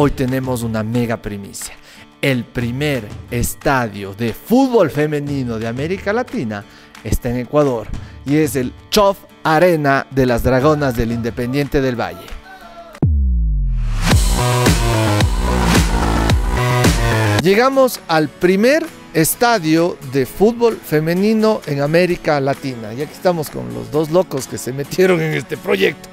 hoy tenemos una mega primicia. El primer estadio de fútbol femenino de América Latina está en Ecuador y es el Chof Arena de las Dragonas del Independiente del Valle. Llegamos al primer estadio de fútbol femenino en América Latina. Y aquí estamos con los dos locos que se metieron en este proyecto.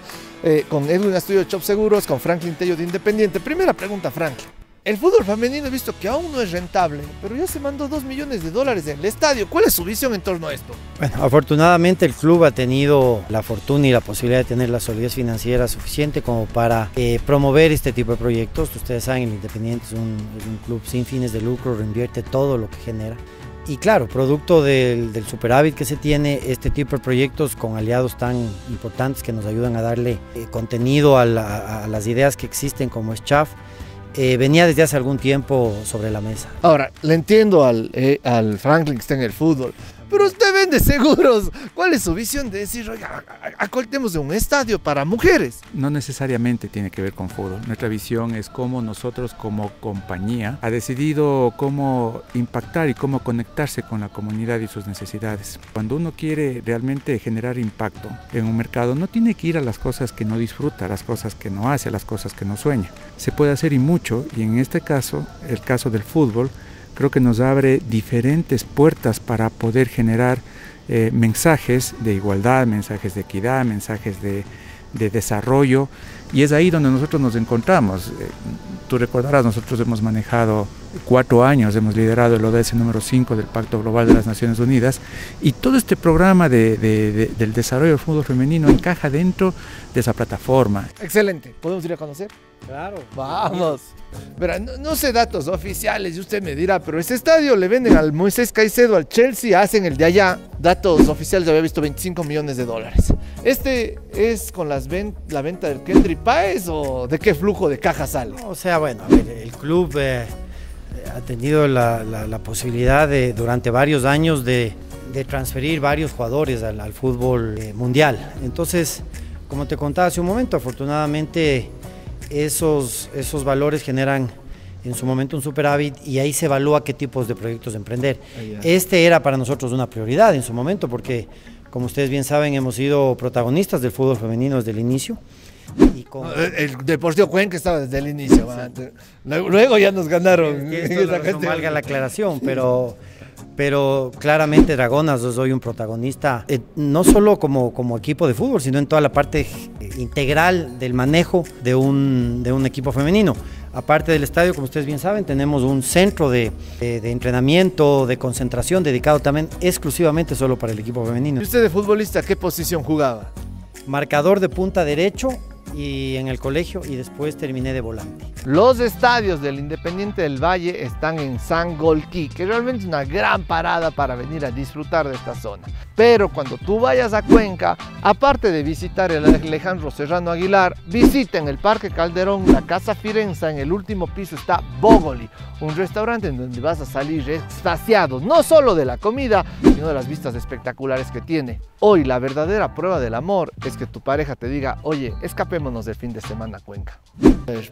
Eh, con Edwin Astudillo de Chop Seguros, con Franklin Tello de Independiente. Primera pregunta, Franklin. El fútbol femenino he visto que aún no es rentable, pero ya se mandó 2 millones de dólares en el estadio. ¿Cuál es su visión en torno a esto? Bueno, afortunadamente el club ha tenido la fortuna y la posibilidad de tener la solidez financiera suficiente como para eh, promover este tipo de proyectos. Ustedes saben, el Independiente es un, es un, club sin fines de lucro, reinvierte todo lo que genera. Y claro, producto del, superávit que se tiene, este tipo de proyectos con aliados tan importantes que nos ayudan a darle eh, contenido a las ideas que existen como es CHAF, eh, venía desde hace algún tiempo sobre la mesa. Ahora, le entiendo al, eh, al Franklin que está en el fútbol, pero usted vende seguros. ¿Cuál es su visión de decir, oiga, acoltemos de un estadio para mujeres? No necesariamente tiene que ver con fútbol. Nuestra visión es cómo nosotros como compañía ha decidido cómo impactar y cómo conectarse con la comunidad y sus necesidades. Cuando uno quiere realmente generar impacto en un mercado, no tiene que ir a las cosas que no disfruta, a las cosas que no hace, a las cosas que no sueña. Se puede hacer y mucho, y en este caso, el caso del fútbol, creo que nos abre diferentes puertas para poder generar eh, mensajes de igualdad, mensajes de equidad, mensajes de, de, desarrollo, y es ahí donde nosotros nos encontramos. Eh, tú recordarás, nosotros hemos manejado cuatro años, hemos liderado el ODS número 5 del Pacto Global de las Naciones Unidas, y todo este programa de, de, del desarrollo del fútbol femenino encaja dentro de esa plataforma. Excelente, ¿podemos ir a conocer? Claro. Vamos. Verá, no, no, sé datos oficiales y usted me dirá, pero este estadio le venden al Moisés Caicedo, al Chelsea, hacen el de allá. Datos oficiales, había visto 25 millones de dólares. ¿Este es con las ven la venta del Páez o de qué flujo de caja sale? O sea, bueno, a ver, el club eh, ha tenido la, la, la, posibilidad de, durante varios años de, de transferir varios jugadores al, al fútbol eh, mundial. Entonces, como te contaba hace un momento, afortunadamente esos, esos valores generan en su momento un superávit y ahí se evalúa qué tipos de proyectos emprender. Este era para nosotros una prioridad en su momento porque, como ustedes bien saben, hemos sido protagonistas del fútbol femenino desde el inicio. Y con... El Deportivo Cuenca estaba desde el inicio. Luego ya nos ganaron. Es que no, no valga la aclaración, pero pero claramente Dragonas soy un protagonista, eh, no solo como, como equipo de fútbol, sino en toda la parte integral del manejo de un, de un equipo femenino. Aparte del estadio, como ustedes bien saben, tenemos un centro de, de, de, entrenamiento, de concentración, dedicado también exclusivamente solo para el equipo femenino. ¿Y usted de futbolista qué posición jugaba? Marcador de punta derecho y en el colegio y después terminé de volante. Los estadios del Independiente del Valle están en Sangolquí, que realmente es una gran parada para venir a disfrutar de esta zona. Pero cuando tú vayas a Cuenca, aparte de visitar el Alejandro Serrano Aguilar, visiten el Parque Calderón, la Casa Firenza, en el último piso está Bogoli, un restaurante en donde vas a salir extasiado, no solo de la comida, sino de las vistas espectaculares que tiene. Hoy la verdadera prueba del amor es que tu pareja te diga, oye, escapémonos del fin de semana a Cuenca.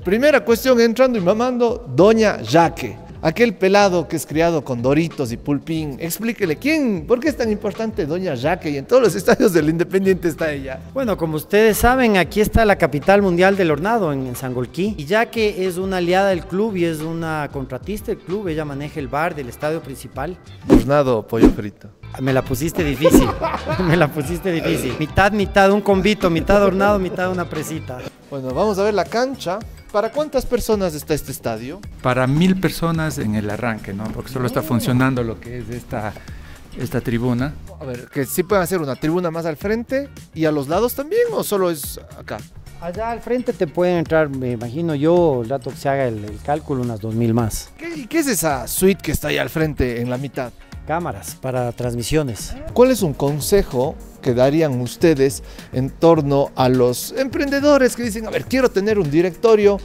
Primera cuestión, entrando y mamando, Doña Jaque. Aquel pelado que es criado con Doritos y Pulpín, explíquele quién, por qué es tan importante Doña Jaque y en todos los estadios del Independiente está ella. Bueno, como ustedes saben, aquí está la capital mundial del hornado en, en Sangolquí. Y Jaque es una aliada del club y es una contratista del club. Ella maneja el bar del estadio principal. Hornado, pollo frito. Me la pusiste difícil, me la pusiste difícil. Mitad, mitad, un convito, mitad hornado, mitad una presita. Bueno, vamos a ver la cancha. ¿Para cuántas personas está este estadio? Para mil personas en el arranque, ¿no? Porque solo está funcionando lo que es esta, esta tribuna. A ver, que sí pueden hacer una tribuna más al frente y a los lados también, o solo es acá? Allá al frente te pueden entrar, me imagino yo, el que se haga el, el cálculo, unas dos mil más. ¿Qué, ¿Qué es esa suite que está ahí al frente en la mitad? Cámaras para transmisiones. ¿Cuál es un consejo que darían ustedes en torno a los emprendedores que dicen, a ver, quiero tener un directorio,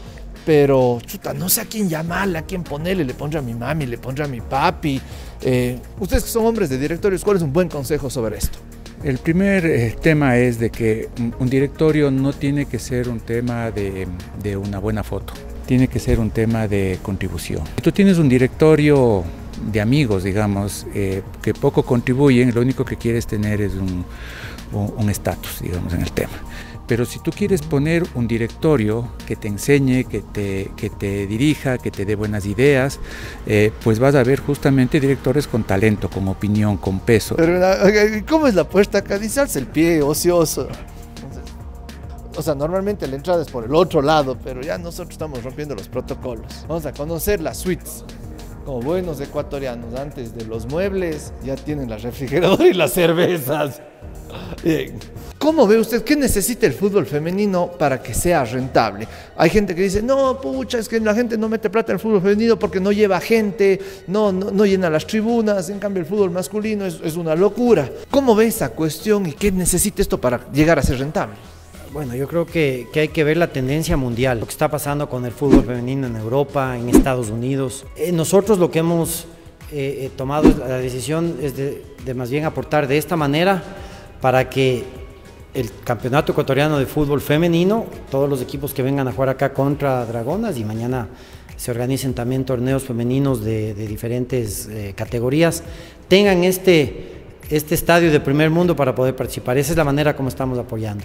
pero chuta, no sé a quién llamarle, a quién ponerle, le pondré a mi mami, le pondré a mi papi. Eh, ustedes que son hombres de directorios, ¿cuál es un buen consejo sobre esto? El primer eh, tema es de que un, directorio no tiene que ser un tema de, de una buena foto. tiene que ser un tema de contribución. Si tú tienes un directorio de amigos, digamos, eh, que poco contribuyen, lo único que quieres tener es un estatus, digamos, en el tema. Pero si tú quieres poner un directorio que te enseñe, que te, que te dirija, que te dé buenas ideas, eh, pues vas a ver justamente directores con talento, con opinión, con peso. Pero, ¿cómo es la puesta acá? Dice el pie, ocioso. O sea, normalmente la entrada es por el otro lado, pero ya nosotros estamos rompiendo los protocolos. Vamos a conocer las suites. Como buenos ecuatorianos, antes de los muebles ya tienen la refrigeradora y las cervezas. Bien. ¿Cómo ve usted qué necesita el fútbol femenino para que sea rentable? Hay gente que dice, no, pucha, es que la gente no mete plata en el fútbol femenino porque no lleva gente, no, no, llena las tribunas, en cambio el fútbol masculino es, una locura. ¿Cómo ve esa cuestión y qué necesita esto para llegar a ser rentable? Bueno, yo creo que, hay que ver la tendencia mundial, lo que está pasando con el fútbol femenino en Europa, en Estados Unidos. Eh, nosotros lo que hemos eh, eh, tomado la decisión es de más bien aportar de esta manera para que el campeonato ecuatoriano de fútbol femenino, todos los equipos que vengan a jugar acá contra Dragonas y mañana se organicen también torneos femeninos de, diferentes eh, categorías, tengan este, este estadio de primer mundo para poder participar. Esa es la manera como estamos apoyando.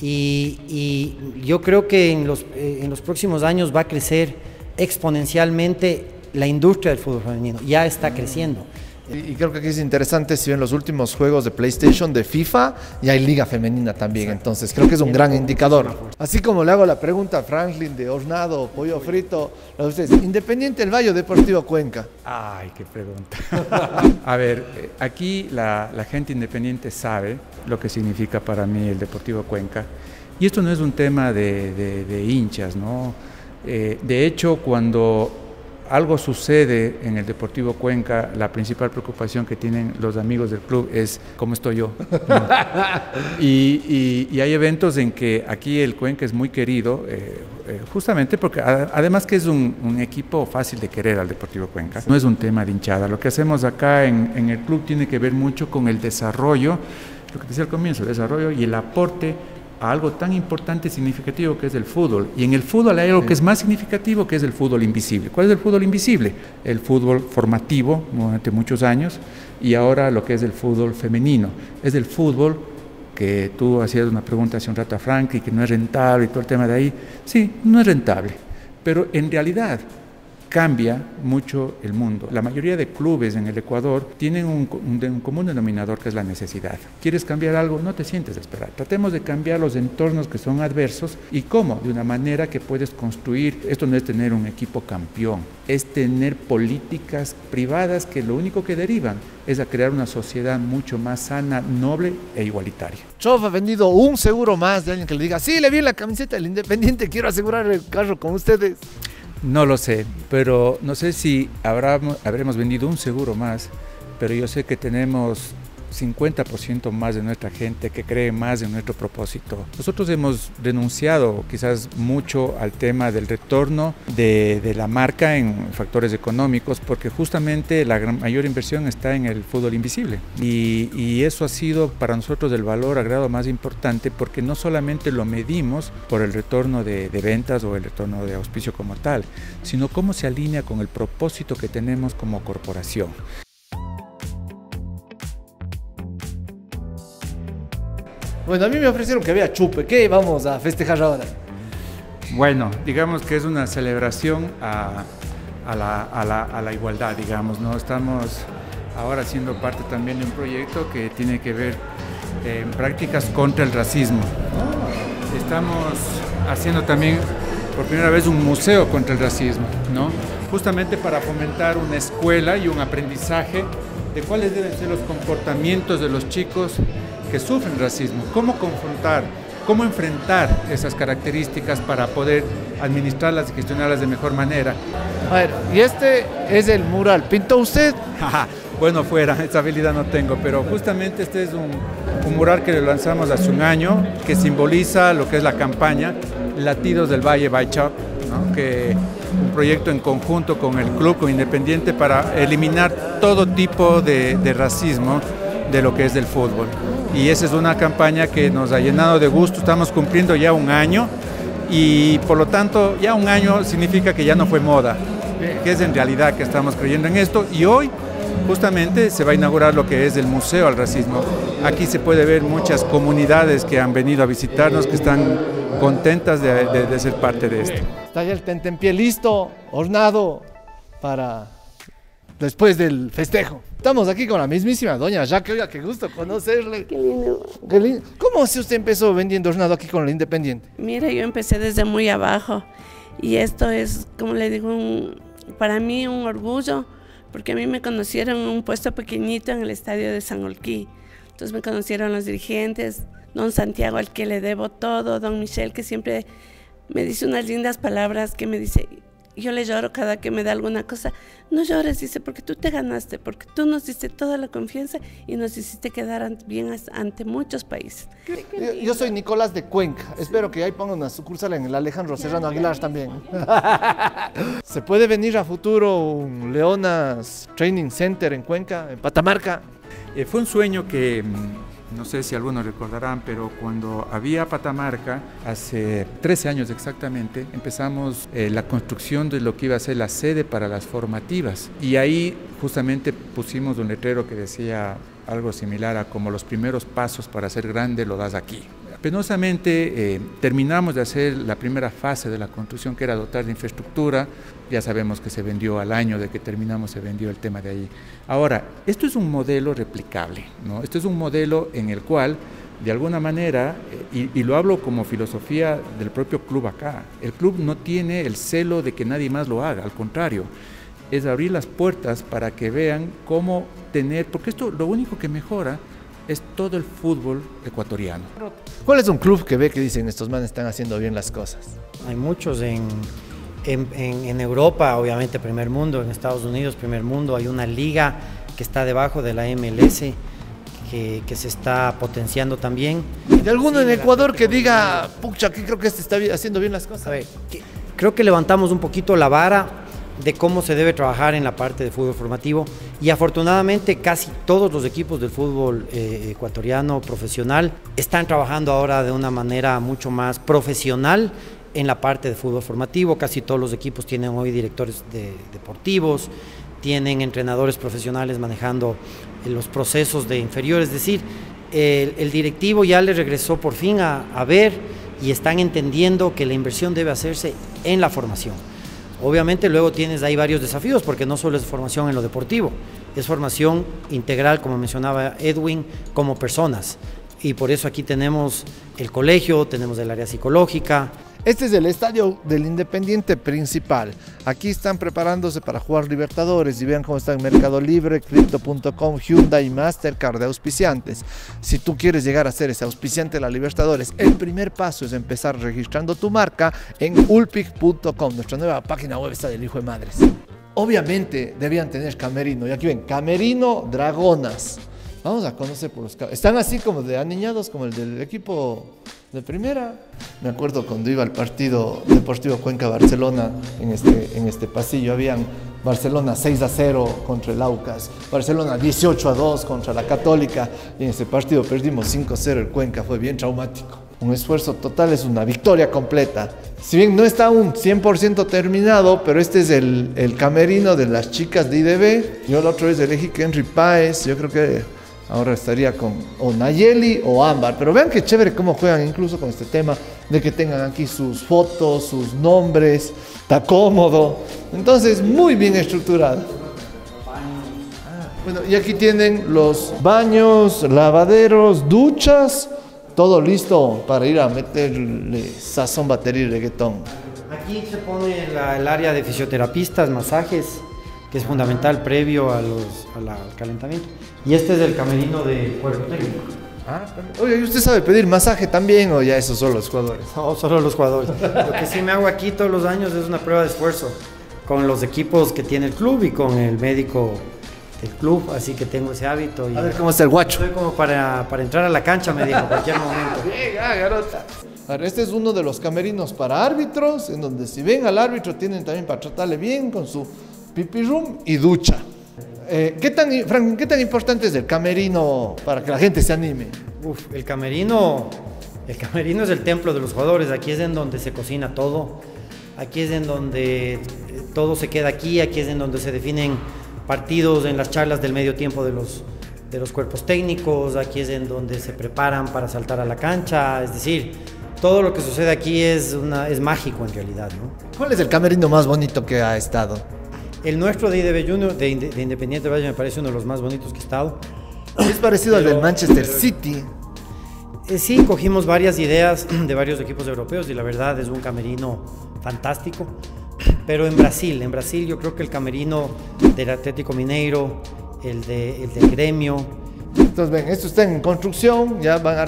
Y, yo creo que en los, eh, en los próximos años va a crecer exponencialmente la industria del fútbol femenino, ya está creciendo. Y, creo que aquí es interesante si ven los últimos juegos de PlayStation, de FIFA, y hay liga femenina también. Entonces creo que es un gran indicador. Así como le hago la pregunta a Franklin de hornado, pollo frito, a ustedes, Independiente del Valle Deportivo Cuenca. Ay, qué pregunta. a ver, eh, aquí la, gente independiente sabe lo que significa para mí el Deportivo Cuenca. Y esto no es un tema de, hinchas, ¿no? Eh, de hecho, cuando algo sucede en el Deportivo Cuenca, la principal preocupación que tienen los amigos del club es cómo estoy yo. y, hay eventos en que aquí el Cuenca es muy querido, eh, eh, justamente porque además que es un, equipo fácil de querer al Deportivo Cuenca, no es un tema de hinchada. Lo que hacemos acá en, en el club tiene que ver mucho con el desarrollo, lo que decía al comienzo, el desarrollo y el aporte algo tan importante y significativo que es el fútbol. Y en el fútbol hay algo que es más significativo que es el fútbol invisible. ¿Cuál es el fútbol invisible? El fútbol formativo durante muchos años y ahora lo que es el fútbol femenino. Es el fútbol que tú hacías una pregunta hace un rato a Frank y que no es rentable y todo el tema de ahí. Sí, no es rentable, pero en realidad cambia mucho el mundo. La mayoría de clubes en el Ecuador tienen un, común denominador que es la necesidad. ¿Quieres cambiar algo? No te sientes a. Tratemos de cambiar los entornos que son adversos y cómo, de una manera que puedes construir. Esto no es tener un equipo campeón, es tener políticas privadas que lo único que derivan es a crear una sociedad mucho más sana, noble e igualitaria. Chof ha vendido un seguro más de alguien que le diga, sí, le vi la camiseta del Independiente, quiero asegurar el carro con ustedes. No lo sé, pero no sé si habremos vendido un seguro más, pero yo sé que tenemos 50% más de nuestra gente que cree más en nuestro propósito. Nosotros hemos denunciado quizás mucho al tema del retorno de, la marca en factores económicos porque justamente la mayor inversión está en el fútbol invisible y, eso ha sido para nosotros el valor agregado más importante porque no solamente lo medimos por el retorno de, de ventas o el retorno de auspicio como tal, sino cómo se alinea con el propósito que tenemos como corporación. Bueno, a mí me ofrecieron que había chupe. ¿Qué vamos a festejar ahora? Bueno, digamos que es una celebración a, la, igualdad, digamos, ¿no? Estamos ahora siendo parte también de un proyecto que tiene que ver en prácticas contra el racismo. Estamos haciendo también por primera vez un museo contra el racismo, ¿no? Justamente para fomentar una escuela y un aprendizaje de cuáles deben ser los comportamientos de los chicos que sufren racismo, cómo confrontar, cómo enfrentar esas características para poder administrarlas y gestionarlas de mejor manera. A ver, y este es el mural, ¿pintó usted? bueno, fuera, esa habilidad no tengo, pero justamente este es un, mural que lanzamos hace un año que simboliza lo que es la campaña Latidos del Valle by Chop, que un proyecto en conjunto con el club, con Independiente, para eliminar todo tipo de, de racismo de lo que es del fútbol y esa es una campaña que nos ha llenado de gusto. Estamos cumpliendo ya un año y por lo tanto ya un año significa que ya no fue moda, que es en realidad que estamos creyendo en esto y hoy justamente se va a inaugurar lo que es el Museo al Racismo. Aquí se puede ver muchas comunidades que han venido a visitarnos, que están contentas de, ser parte de esto. Está ya el tentempié listo, hornado, para después del festejo. Estamos aquí con la mismísima doña Jaque, oiga, qué gusto conocerle. Qué lindo. ¿Cómo si usted empezó vendiendo hornado aquí con la Independiente? Mira, yo empecé desde muy abajo y esto es, como le digo, para mí un orgullo, porque a mí me conocieron en un puesto pequeñito en el estadio de San Olquí. Entonces me conocieron los dirigentes, don Santiago al que le debo todo, don Michel que siempre me dice unas lindas palabras que me dice, yo le lloro cada que me da alguna cosa. No llores, dice, porque tú te ganaste, porque tú nos diste toda la confianza y nos hiciste quedar bien ante muchos países. Yo, soy Nicolás de Cuenca. Espero que ahí pongan una sucursal en el Alejandro Serrano Aguilar también. ¿Se puede venir a futuro un Leonas Training Center en Cuenca, en Patamarca? Eh, fue un sueño que mm, no sé si algunos recordarán, pero cuando había Patamarca, hace 13 años exactamente, empezamos eh, la construcción de lo que iba a ser la sede para las formativas. Y ahí justamente pusimos un letrero que decía algo similar a como los primeros pasos para ser grande lo das aquí. Penosamente eh, terminamos de hacer la primera fase de la construcción, que era dotar de infraestructura. Ya sabemos que se vendió al año de que terminamos, se vendió el tema de ahí. Ahora, esto es un modelo replicable, ¿no? Esto es un modelo en el cual, de alguna manera, eh, y, y lo hablo como filosofía del propio club acá, el club no tiene el celo de que nadie más lo haga, al contrario, es abrir las puertas para que vean cómo tener, porque esto lo único que mejora es todo el fútbol ecuatoriano. ¿Cuál es un club que ve que dicen estos manes están haciendo bien las cosas? Hay muchos en, en, Europa, obviamente primer mundo, en Estados Unidos primer mundo, hay una liga que está debajo de la MLS que, que se está potenciando también. ¿Y alguno en Ecuador que diga, pucha, aquí creo que este está haciendo bien las cosas? creo que levantamos un poquito la vara de cómo se debe trabajar en la parte de fútbol formativo. Y afortunadamente casi todos los equipos del fútbol eh, ecuatoriano profesional están trabajando ahora de una manera mucho más profesional en la parte de fútbol formativo, casi todos los equipos tienen hoy directores deportivos, tienen entrenadores profesionales manejando eh, los procesos de inferiores, es decir, el, directivo ya le regresó por fin a ver y están entendiendo que la inversión debe hacerse en la formación. Obviamente luego tienes ahí varios desafíos porque no solo es formación en lo deportivo, es formación integral, como mencionaba Edwin, como personas. Y por eso aquí tenemos el colegio, tenemos el área psicológica, este es el estadio del Independiente principal. Aquí están preparándose para jugar Libertadores y vean cómo está en Mercado Libre, Crypto.com, Hyundai y Mastercard de auspiciantes. Si tú quieres llegar a ser ese auspiciante de la Libertadores, el primer paso es empezar registrando tu marca en ulpic.com. Nuestra nueva página web está del hijo de madres. Obviamente debían tener camerino. Y aquí ven, camerino Dragonas. Vamos a conocer por los... Están así como de aniñados como el del equipo de primera. Me acuerdo cuando iba al partido Deportivo Cuenca-Barcelona en este, en este pasillo, habían Barcelona 6 a 0 contra el Aucas, Barcelona 18 a 2 contra la Católica y en ese partido perdimos 5 a 0 el Cuenca, fue bien traumático. Un esfuerzo total es una victoria completa. Si bien no está aún 100% terminado, pero este es el, el, camerino de las chicas de IDB. Yo la otra vez elegí Henry Páez, yo creo que Ahora estaría con o Nayeli o Ámbar. Pero vean qué chévere cómo juegan incluso con este tema de que tengan aquí sus fotos, sus nombres. Está cómodo. Entonces, muy bien estructurado. Bueno, y aquí tienen los baños, lavaderos, duchas. Todo listo para ir a meterle sazón, batería y reggaetón. Aquí se pone el área de fisioterapistas, masajes, que es fundamental previo a los, al calentamiento. Y este es el camerino de cuerpo técnico. Ah, oye, ¿usted sabe pedir masaje también o ya eso solo los jugadores? No, solo los jugadores. Lo que sí me hago aquí todos los años es una prueba de esfuerzo con los equipos que tiene el club y con el médico del club, así que tengo ese hábito. a ver cómo está el guacho. Estoy como para, para entrar a la cancha, me dijo, cualquier momento. Bien, ah, garota. este es uno de los camerinos para árbitros, en donde si ven al árbitro tienen también para tratarle bien con su pipi room y ducha. Eh, ¿qué, tan, ¿qué tan importante es el camerino para que la gente se anime? Uf, el camerino El camerino es el templo de los jugadores, aquí es en donde se cocina todo, aquí es en donde eh, todo se queda aquí, aquí es en donde se definen partidos en las charlas del medio tiempo de los, de los cuerpos técnicos, aquí es en donde se preparan para saltar a la cancha, es decir, todo lo que sucede aquí es, una, es mágico en realidad. ¿no? ¿Cuál es el camerino más bonito que ha estado? El nuestro de IDB Junior, de, de Independiente Valle, me parece uno de los más bonitos que he estado. Es parecido al del Manchester City. Eh, sí, cogimos varias ideas de varios equipos europeos y la verdad es un camerino fantástico. Pero en Brasil, en Brasil yo creo que el camerino del Atlético Mineiro, el, de, el del gremio. Entonces ven, esto está en construcción, ya van a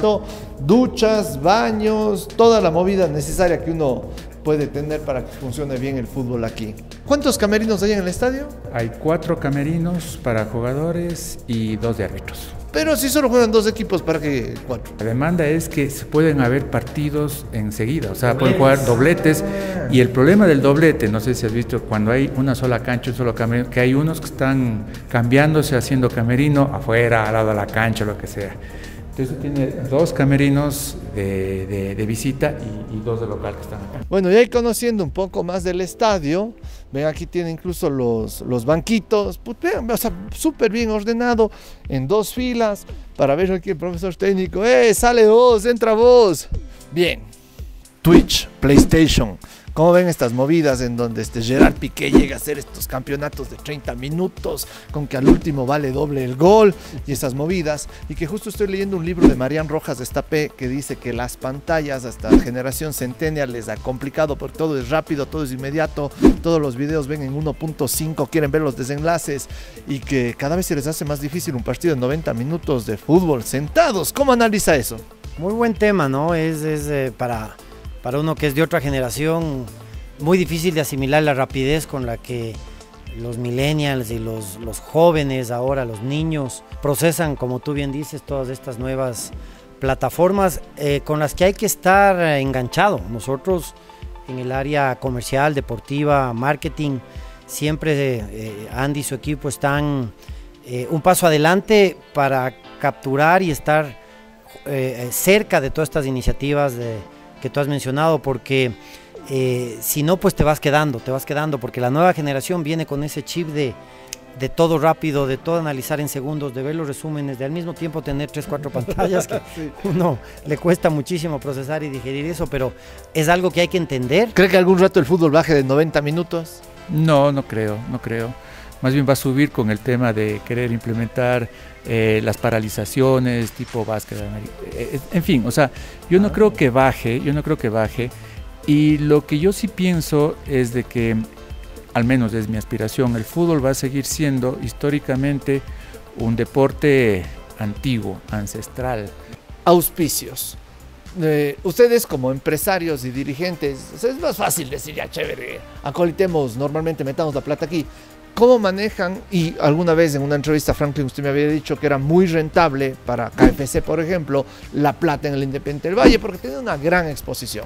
duchas, baños, toda la movida necesaria que uno puede tener para que funcione bien el fútbol aquí. ¿Cuántos camerinos hay en el estadio? Hay cuatro camerinos para jugadores y dos de árbitros. Pero si solo juegan dos equipos, ¿para qué cuatro? La demanda es que se pueden haber partidos enseguida, o sea, pueden jugar dobletes. Y el problema del doblete, no sé si has visto, cuando hay una sola cancha, un solo camerino, que hay unos que están cambiándose, haciendo camerino afuera, al lado de la cancha, lo que sea. Entonces tiene dos camerinos de, de, de visita y, y, dos de local que están acá. Bueno, y ahí conociendo un poco más del estadio, ven aquí tiene incluso los, los banquitos, pues, vean, o sea, súper bien ordenado, en dos filas, para ver aquí el profesor técnico, ¡eh, sale vos, entra vos! Bien, Twitch, PlayStation, ¿Cómo ven estas movidas en donde este Gerard Piqué llega a hacer estos campeonatos de 30 minutos con que al último vale doble el gol y esas movidas? Y que justo estoy leyendo un libro de Marian Rojas de Estapé que dice que las pantallas hasta generación centennial les ha complicado porque todo es rápido, todo es inmediato, todos los videos ven en 1.5, quieren ver los desenlaces y que cada vez se les hace más difícil un partido de 90 minutos de fútbol sentados. ¿Cómo analiza eso? Muy buen tema, ¿no? Es, es eh, para para uno que es de otra generación, muy difícil de asimilar la rapidez con la que los millennials y los, jóvenes ahora, los niños, procesan, como tú bien dices, todas estas nuevas plataformas eh, con las que hay que estar enganchado. Nosotros en el área comercial, deportiva, marketing, siempre eh, Andy y su equipo están eh, un paso adelante para capturar y estar eh, cerca de todas estas iniciativas de que tú has mencionado, porque eh, si no, pues te vas quedando, te vas quedando, porque la nueva generación viene con ese chip de, de todo rápido, de todo analizar en segundos, de ver los resúmenes, de al mismo tiempo tener tres, cuatro pantallas, que sí. uno le cuesta muchísimo procesar y digerir eso, pero es algo que hay que entender. ¿Cree que algún rato el fútbol baje de 90 minutos? No, no creo, no creo. Más bien va a subir con el tema de querer implementar eh, las paralizaciones tipo básquet. Eh, en fin, o sea, yo no creo que baje, yo no creo que baje. Y lo que yo sí pienso es de que, al menos es mi aspiración, el fútbol va a seguir siendo históricamente un deporte antiguo, ancestral. Auspicios. Eh, ustedes como empresarios y dirigentes, es más fácil decir ya chévere, acolitemos, normalmente metamos la plata aquí, ¿Cómo manejan? Y alguna vez en una entrevista, Franklin, usted me había dicho que era muy rentable para KFC, por ejemplo, la plata en el Independiente del Valle, porque tiene una gran exposición.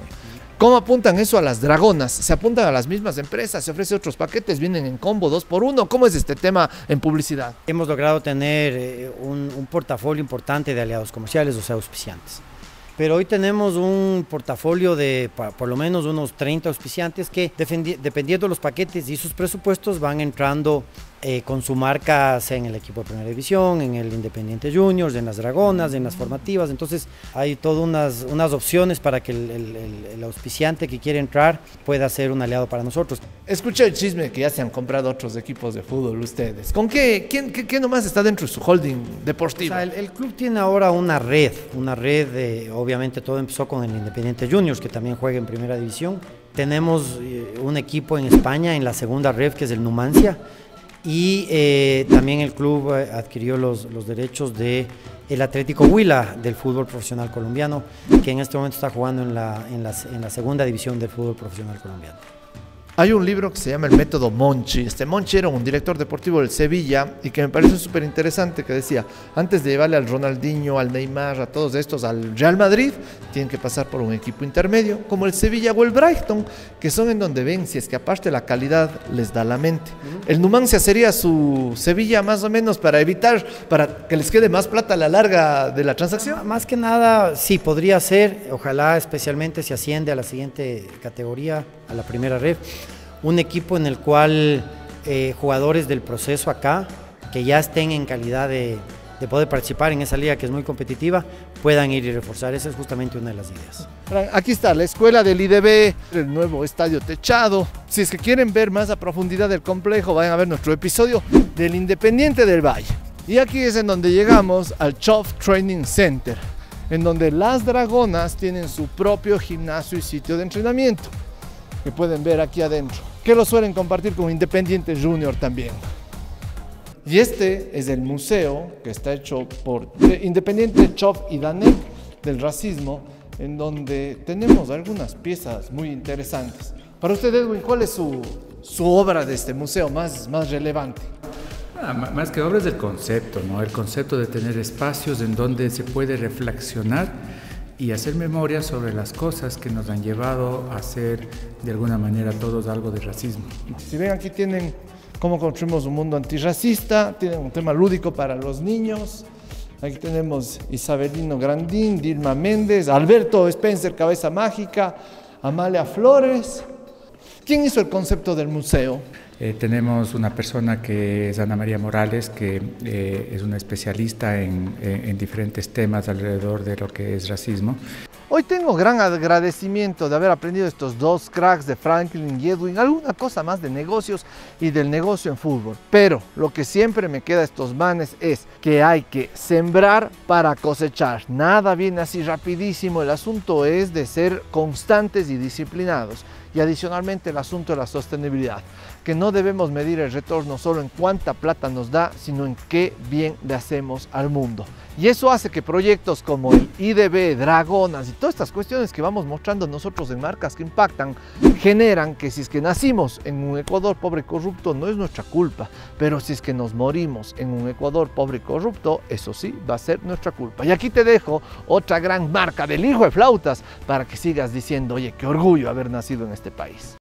¿Cómo apuntan eso a las dragonas? ¿Se apuntan a las mismas empresas? ¿Se ofrece otros paquetes? ¿Vienen en combo dos por uno? ¿Cómo es este tema en publicidad? Hemos logrado tener eh, un, un portafolio importante de aliados comerciales, o sea, auspiciantes pero hoy tenemos un portafolio de por lo menos unos 30 auspiciantes que dependiendo de los paquetes y sus presupuestos van entrando eh, con su marca sea en el equipo de primera división, en el Independiente Juniors, en las Dragonas, en las formativas. Entonces hay todas unas, unas opciones para que el, el, el, auspiciante que quiere entrar pueda ser un aliado para nosotros. Escuché el chisme que ya se han comprado otros equipos de fútbol ustedes. ¿Con qué? ¿Quién, qué, qué nomás está dentro de su holding deportivo? O sea, el, club tiene ahora una red, una red de, obviamente todo empezó con el Independiente Juniors, que también juega en primera división. Tenemos eh, un equipo en España, en la segunda red, que es el Numancia y eh, también el club eh, adquirió los, los derechos de el Atlético Huila del fútbol profesional colombiano, que en este momento está jugando en la, en la, en la segunda división del fútbol profesional colombiano. Hay un libro que se llama El método Monchi. Este Monchi era un director deportivo del Sevilla y que me pareció súper interesante que decía, antes de llevarle al Ronaldinho, al Neymar, a todos estos al Real Madrid, tienen que pasar por un equipo intermedio, como el Sevilla o el Brighton, que son en donde ven si es que aparte la calidad les da la mente. El Numancia sería su Sevilla más o menos para evitar, para que les quede más plata a la larga de la transacción. Más que nada, sí, podría ser, ojalá especialmente si asciende a la siguiente categoría, a la primera red, un equipo en el cual eh, jugadores del proceso acá, que ya estén en calidad de, de poder participar en esa liga que es muy competitiva, puedan ir y reforzar. Esa es justamente una de las ideas. Aquí está la escuela del IDB, el nuevo estadio techado. Si es que quieren ver más a profundidad del complejo, vayan a ver nuestro episodio del Independiente del Valle. Y aquí es en donde llegamos al Chof Training Center, en donde las dragonas tienen su propio gimnasio y sitio de entrenamiento, que pueden ver aquí adentro, que lo suelen compartir con Independiente Junior también. Y este es el museo que está hecho por Independiente Chof y Danek del racismo, en donde tenemos algunas piezas muy interesantes. Para usted, Edwin, ¿cuál es su, su obra de este museo más, más relevante? Ah, más que obra es el concepto, ¿no? El concepto de tener espacios en donde se puede reflexionar y hacer memoria sobre las cosas que nos han llevado a hacer de alguna manera todos algo de racismo. Si ven, aquí tienen cómo construimos un mundo antirracista, tienen un tema lúdico para los niños. Aquí tenemos Isabelino Grandín, Dilma Méndez, Alberto Spencer, Cabeza Mágica, Amalia Flores. ¿Quién hizo el concepto del museo? Eh, tenemos una persona que es Ana María Morales, que eh, es una especialista en, en, en diferentes temas alrededor de lo que es racismo. Hoy tengo gran agradecimiento de haber aprendido estos dos cracks de Franklin y Edwin, alguna cosa más de negocios y del negocio en fútbol. Pero lo que siempre me queda a estos manes es que hay que sembrar para cosechar. Nada viene así rapidísimo, el asunto es de ser constantes y disciplinados. Y adicionalmente el asunto de la sostenibilidad, que no debemos medir el retorno solo en cuánta plata nos da, sino en qué bien le hacemos al mundo. Y eso hace que proyectos como el IDB, Dragonas y todas estas cuestiones que vamos mostrando nosotros en marcas que impactan, generan que si es que nacimos en un Ecuador pobre y corrupto no es nuestra culpa, pero si es que nos morimos en un Ecuador pobre y corrupto, eso sí va a ser nuestra culpa. Y aquí te dejo otra gran marca del hijo de flautas para que sigas diciendo, oye, qué orgullo haber nacido en este país.